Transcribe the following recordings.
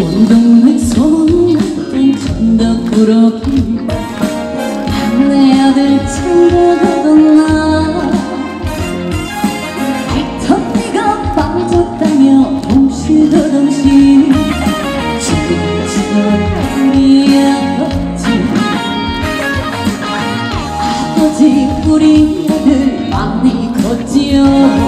온동네 소문났던 천덕꾸러기 내 아들 챙겨가던 나 알턴니가 빠졌다며 엉실더덩실 지금처럼 미안하지. 아버지 우리 아들 많이 컸지요.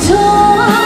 错。